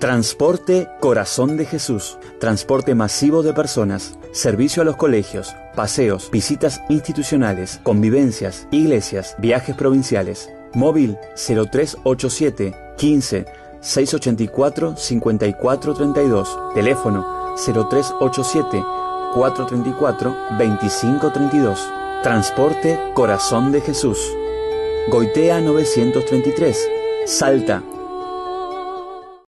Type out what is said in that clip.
Transporte Corazón de Jesús. Transporte masivo de personas. Servicio a los colegios, paseos, visitas institucionales, convivencias, iglesias, viajes provinciales. Móvil 0387 15 684 5432. Teléfono 0387 434 2532. Transporte Corazón de Jesús. Goitea 933. Salta